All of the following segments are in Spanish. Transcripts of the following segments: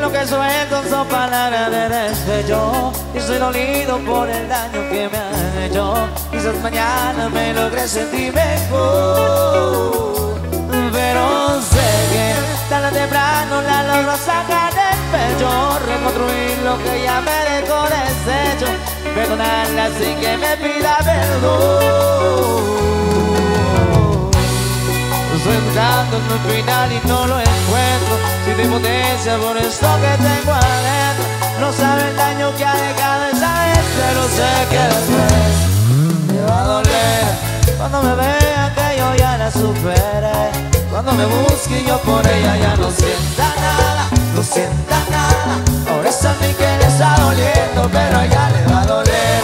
lo que suelto son palabras de despecho. Y estoy dolido por el daño que me han hecho. Quizás mañana me logre sentir mejor. Pero sé que tarde o temprano la logro sacar del pecho. Reconstruir lo que ya me dejó deshecho. Perdonarla sin que me pida perdón. Estoy buscando en un final y no lo encuentro Por esto que tengo adentro. No sabe el daño que ha dejado esa vez Pero sé que después me va a doler. Cuando me vea que yo ya la superé. Cuando me busque yo por ella ya no sienta nada No sienta nada. Ahora es a mí que le está doliendo Pero a ella le va a doler.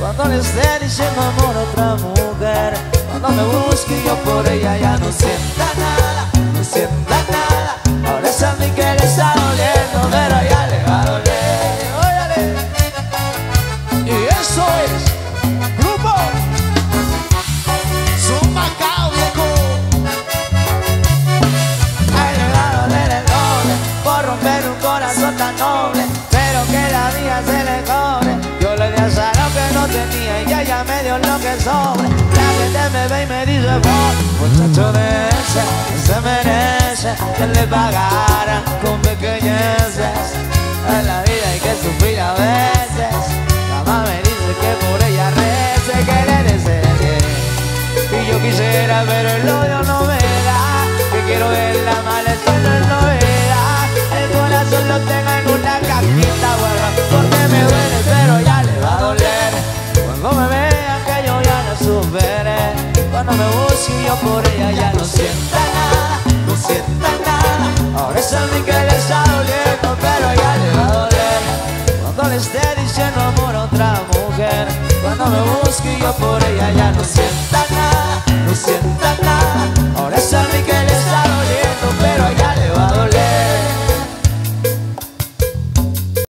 Cuando le esté diciendo amor a otra mujer. Cuando me busque yo por ella ya no sienta nada, no sienta nada. Está doliendo, pero a. Y eso es Grupo Zumacao, viejo. Ay, le va a doble por romper un corazón tan noble, pero que la vida se le cobre. Yo le di hasta lo que no tenía y ella me dio lo que sobre me ve y me dice Muchacho de ese se merece Que le pagaran con pequeñeces. En la vida hay que sufrir a veces. Mamá me dice que por ella rece Que le desee Y yo quisiera pero el odio no me da. Que quiero ver la mala eso no es novedad El corazón lo tengo en una cajita bueno Porque me duele pero ya le va a doler. Cuando me vean que yo ya no superé cuando me busque yo por ella ya no sienta nada, mí que le está doliendo pero ya le va a doler. Cuando le esté diciendo amor a otra mujer Cuando me busque yo por ella ya no sienta nada